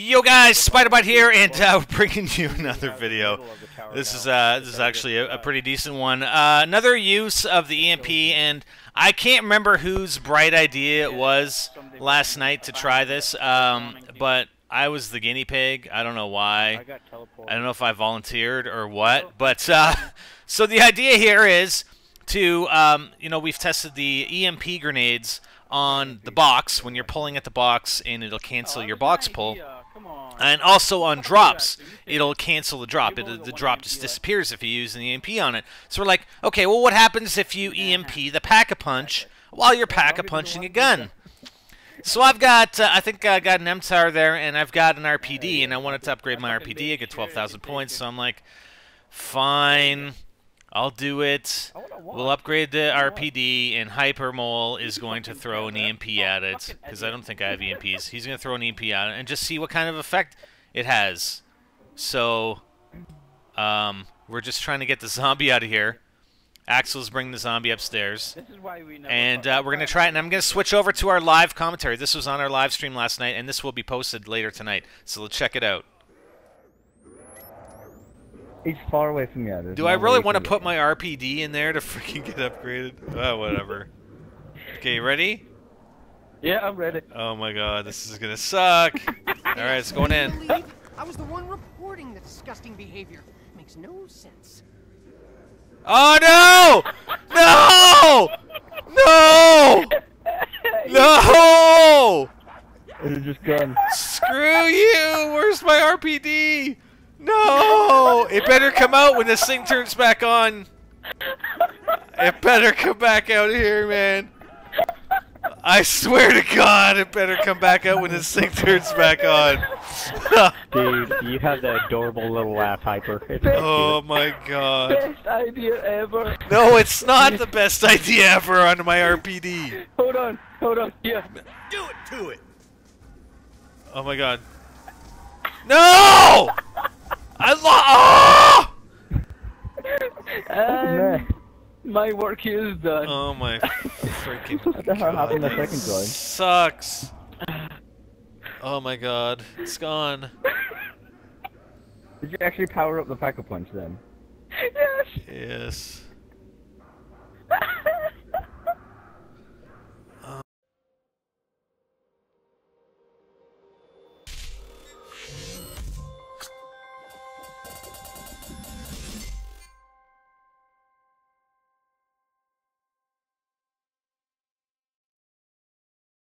Yo guys, Spiderbite here, and uh, we're bringing you another video. This is uh, this is actually a, a pretty decent one. Uh, another use of the EMP, and I can't remember whose bright idea it was last night to try this, um, but I was the guinea pig. I don't know why. I don't know if I volunteered or what, but uh, so the idea here is to, um, you know, we've tested the EMP grenades on the box when you're pulling at the box and it'll cancel your box pull. And also on drops, it'll cancel the drop. It, the drop just disappears if you use an EMP on it. So we're like, okay, well, what happens if you EMP the pack-a-punch while you're pack-a-punching a gun? So I've got, uh, I think I got an MTAR there, and I've got an RPD, and I wanted to upgrade my RPD. I get 12,000 points, so I'm like, fine. I'll do it. We'll upgrade the RPD, and Hypermole is going to throw an EMP at it, because I don't think I have EMPs. He's going to throw an EMP at it, and just see what kind of effect it has. So, um, we're just trying to get the zombie out of here. Axel's bringing the zombie upstairs. and uh, we're going to try it, and I'm going to switch over to our live commentary. This was on our live stream last night, and this will be posted later tonight. So let's check it out. He's far away from you. Do I really want to put my RPD in there to freaking get upgraded? Oh, whatever. Okay, ready? Yeah, I'm ready. Oh my god, this is gonna suck. Alright, it's going in. I was the one reporting the disgusting behavior. Makes no sense. Oh no! No! No! No! It's just gone. Screw you! Where's my RPD? No! It better come out when this thing turns back on. It better come back out here, man. I swear to God, it better come back out when this thing turns back on. Dude, you have that adorable little laugh, Hyper. It's oh my God. Best idea ever. No, it's not the best idea ever on my RPD. Hold on, hold on, yeah. Do it to it. Oh my God. No! I lo- oh! And my work is done. Oh my freaking What the hell happened the God, second time? Sucks. Oh my god, it's gone. Did you actually power up the pack-a-punch then? Yes. Yes.